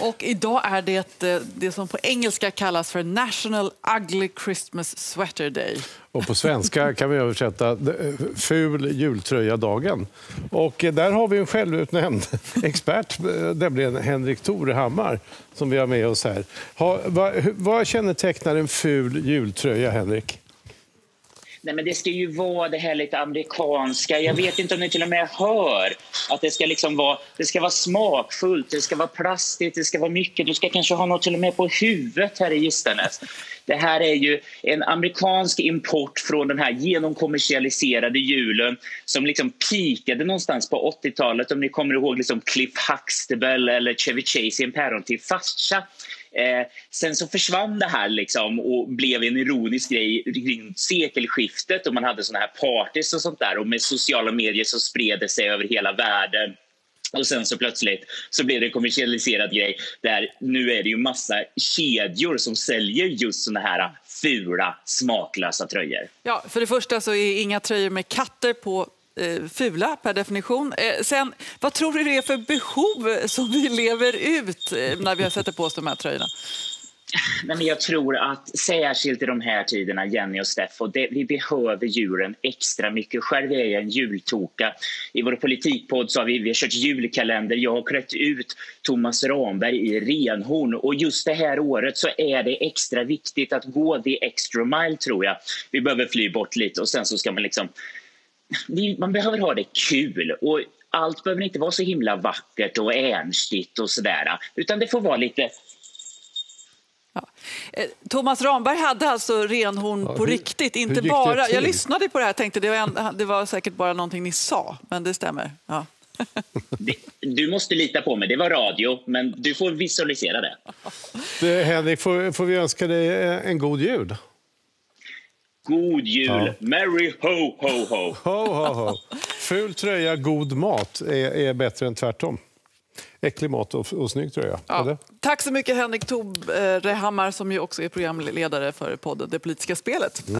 Och idag är det eh, det som på engelska kallas för National Ugly Christmas Sweater Day. Och på svenska kan vi översätta eh, ful jultröja-dagen. Och eh, där har vi en självutnämnd expert, nämligen Henrik Torehammar, som vi har med oss här. Ha, vad, vad kännetecknar en ful jultröja, Henrik? Nej, men det ska ju vara det här lite amerikanska. Jag vet inte om ni till och med hör att det ska, liksom vara, det ska vara smakfullt, det ska vara plastigt, det ska vara mycket. Du ska kanske ha något till och med på huvudet här i Gistanäs. Det här är ju en amerikansk import från den här genomkommersialiserade julen som liksom pikade någonstans på 80-talet. Om ni kommer ihåg liksom Cliff Huxtable eller Chevy Chase i en päron till farsa Eh, sen så försvann det här liksom och blev en ironisk grej kring sekelskiftet och man hade såna här parties och sånt där och med sociala medier så spred det sig över hela världen. Och sen så plötsligt så blev det en kommersialiserad grej där nu är det ju massa kedjor som säljer just såna här fula, smaklösa tröjor. Ja, för det första så är inga tröjor med katter på Eh, fula per definition. Eh, sen, vad tror du det är för behov som vi lever ut eh, när vi sätter på oss de här tröjorna? Nej, men jag tror att särskilt i de här tiderna, Jenny och Steffo... det, vi behöver djuren extra mycket. Själv är jag en jultoka. I vår politikpodd så har vi, vi har kört julkalender. Jag har klätt ut Thomas Ramberg i renhorn och just det här året så är det extra viktigt att gå the extra mile tror jag. Vi behöver fly bort lite och sen så ska man liksom man behöver ha det kul. Och allt behöver inte vara så himla vackert och ernstigt och sådär. Utan det får vara lite Ja. Eh, Thomas Ramberg hade alltså renhorn ja, på hur, riktigt, inte bara... Jag lyssnade på det här och tänkte det var, en, det var säkert bara någonting ni sa, men det stämmer. Ja. Det, du måste lita på mig, det var radio, men du får visualisera det. det Henrik, får, får vi önska dig en god jul? God jul! Ja. Merry ho, ho, ho! ho, ho, ho. Ful tröja, god mat är, är bättre än tvärtom. Äcklig mat och, och snygg tröja. Ja. Tack så mycket Henrik Torehammar som ju också är programledare för podden Det politiska spelet. Mm.